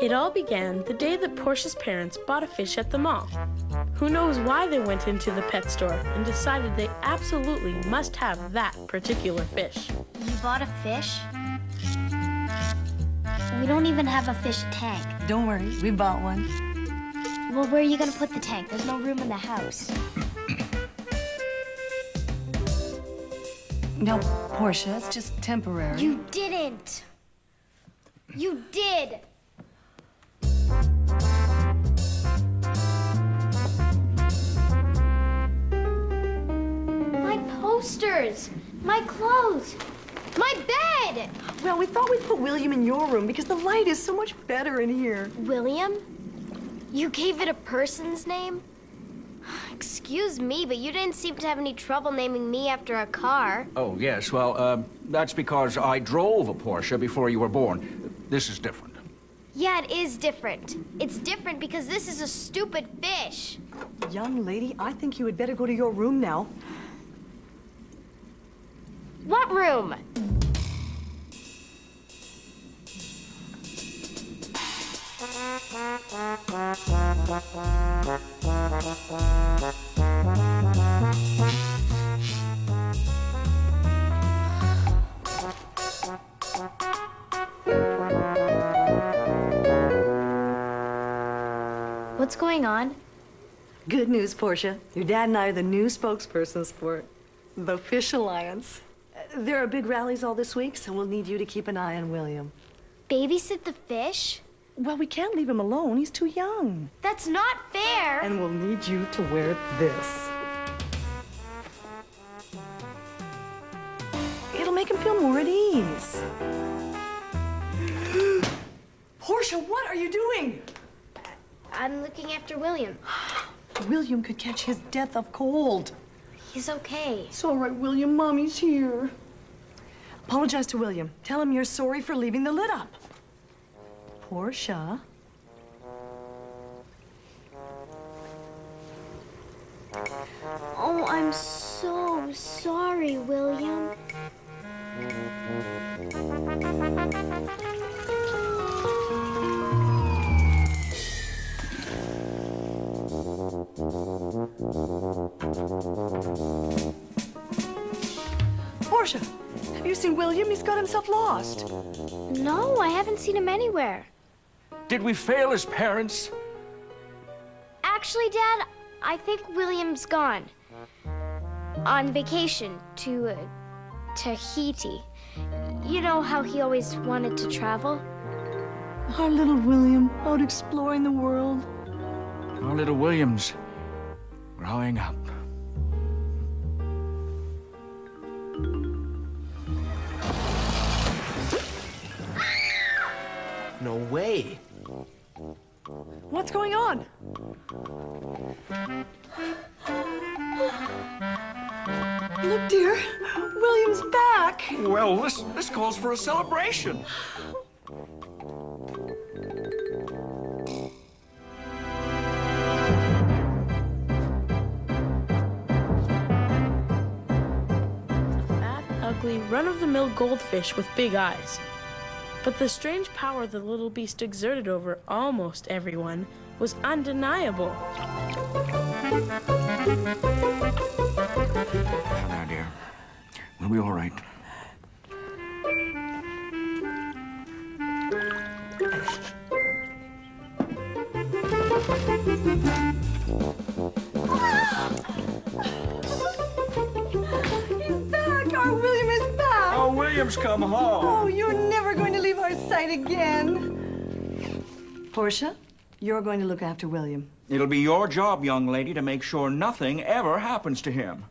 It all began the day that Portia's parents bought a fish at the mall. Who knows why they went into the pet store and decided they absolutely must have that particular fish. You bought a fish? We don't even have a fish tank. Don't worry, we bought one. Well, where are you gonna put the tank? There's no room in the house. No, Portia, it's just temporary. You didn't! You did! My posters! My clothes! My bed! Well, we thought we'd put William in your room because the light is so much better in here. William? You gave it a person's name? Excuse me, but you didn't seem to have any trouble naming me after a car. Oh, yes. Well, uh, that's because I drove a Porsche before you were born. This is different. Yeah, it is different. It's different because this is a stupid fish. Young lady, I think you had better go to your room now. What room? What's going on? Good news, Portia. Your dad and I are the new spokespersons for the Fish Alliance. There are big rallies all this week, so we'll need you to keep an eye on William. Babysit the fish? Well, we can't leave him alone. He's too young. That's not fair. And we'll need you to wear this. It'll make him feel more at ease. Portia, what are you doing? I'm looking after William. William could catch his death of cold. He's okay. It's all right, William. Mommy's here. Apologize to William. Tell him you're sorry for leaving the lid up. Portia. Oh, I'm so sorry, William. Portia, have you seen William? He's got himself lost. No, I haven't seen him anywhere. Did we fail as parents? Actually, Dad, I think William's gone. On vacation to uh, Tahiti. You know how he always wanted to travel? Our little William out exploring the world. Our little Williams growing up. No way. What's going on? Look, dear, William's back. Well, this, this calls for a celebration. Fat, ugly, run-of-the-mill goldfish with big eyes. But the strange power the little beast exerted over almost everyone was undeniable. Now, dear, we'll be all right. He's back. Our William is back. Oh, William's come home. Oh, you're never going to leave our sight again. Portia, you're going to look after William. It'll be your job, young lady, to make sure nothing ever happens to him.